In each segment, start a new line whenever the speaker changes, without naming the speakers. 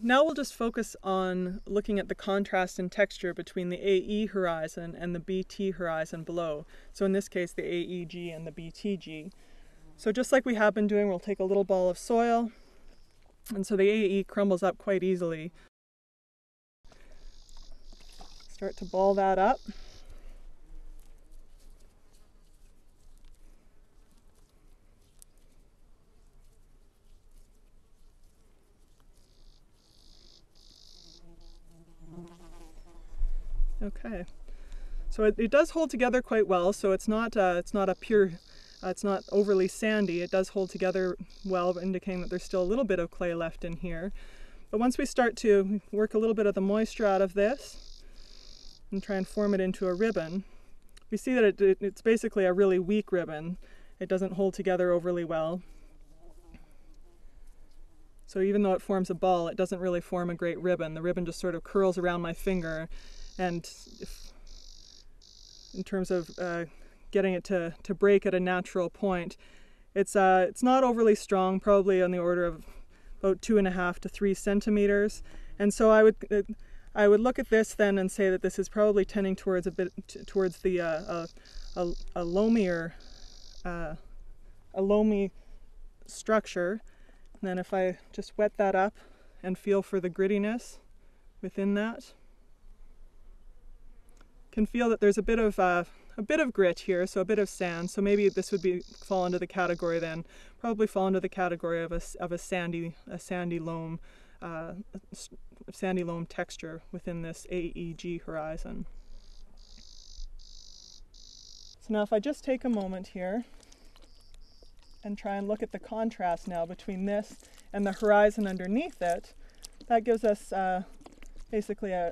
Now we'll just focus on looking at the contrast in texture between the AE horizon and the BT horizon below. So in this case, the AEG and the BTG. So just like we have been doing, we'll take a little ball of soil, and so the AE crumbles up quite easily. Start to ball that up. Okay, so it, it does hold together quite well. So it's not uh, it's not a pure, uh, it's not overly sandy. It does hold together well, indicating that there's still a little bit of clay left in here. But once we start to work a little bit of the moisture out of this and try and form it into a ribbon, we see that it, it, it's basically a really weak ribbon. It doesn't hold together overly well. So even though it forms a ball, it doesn't really form a great ribbon. The ribbon just sort of curls around my finger and if, in terms of uh, getting it to, to break at a natural point, it's, uh, it's not overly strong, probably on the order of about two and a half to three centimeters. And so I would, uh, I would look at this then and say that this is probably tending towards a bit towards the uh, a, a, a loamier, uh, a loamy structure. And then if I just wet that up and feel for the grittiness within that, can feel that there's a bit of uh, a bit of grit here, so a bit of sand. So maybe this would be fall into the category then, probably fall into the category of a, of a sandy a sandy loam, uh, sandy loam texture within this AEG horizon. So now if I just take a moment here and try and look at the contrast now between this and the horizon underneath it, that gives us uh, basically a,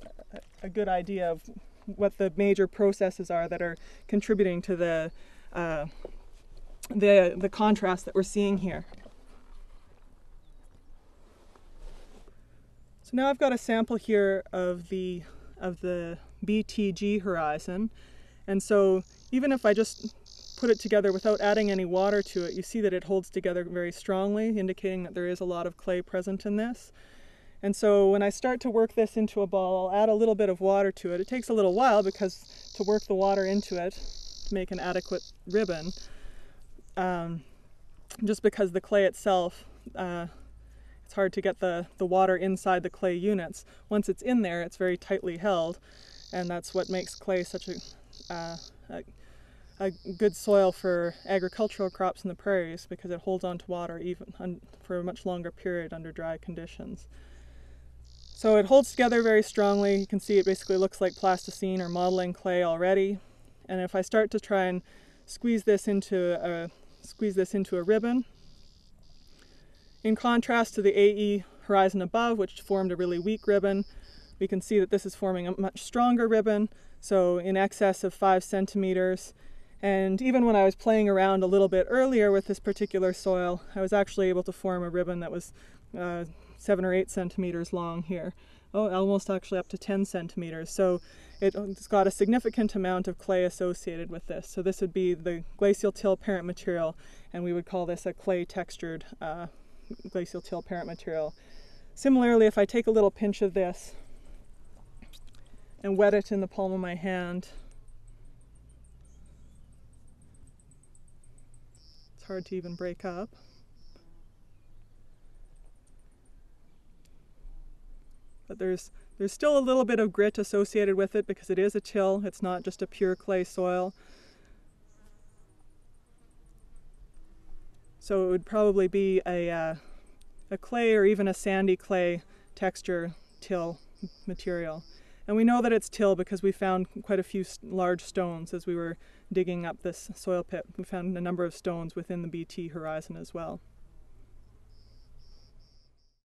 a good idea of what the major processes are that are contributing to the uh, the the contrast that we're seeing here. So now I've got a sample here of the of the BTG horizon, and so even if I just put it together without adding any water to it, you see that it holds together very strongly, indicating that there is a lot of clay present in this. And so when I start to work this into a ball, I'll add a little bit of water to it. It takes a little while because to work the water into it to make an adequate ribbon, um, just because the clay itself, uh, it's hard to get the, the water inside the clay units. Once it's in there, it's very tightly held, and that's what makes clay such a, uh, a, a good soil for agricultural crops in the prairies because it holds on to water even for a much longer period under dry conditions. So it holds together very strongly. You can see it basically looks like plasticine or modeling clay already. And if I start to try and squeeze this into a, squeeze this into a ribbon, in contrast to the AE horizon above, which formed a really weak ribbon, we can see that this is forming a much stronger ribbon, so in excess of five centimeters. And even when I was playing around a little bit earlier with this particular soil, I was actually able to form a ribbon that was uh, seven or eight centimeters long here. Oh, almost actually up to 10 centimeters. So it's got a significant amount of clay associated with this. So this would be the glacial till parent material, and we would call this a clay textured uh, glacial till parent material. Similarly, if I take a little pinch of this and wet it in the palm of my hand, it's hard to even break up. But there's there's still a little bit of grit associated with it because it is a till. It's not just a pure clay soil. So it would probably be a, uh, a clay or even a sandy clay texture till material. And we know that it's till because we found quite a few large stones as we were digging up this soil pit. We found a number of stones within the BT horizon as well.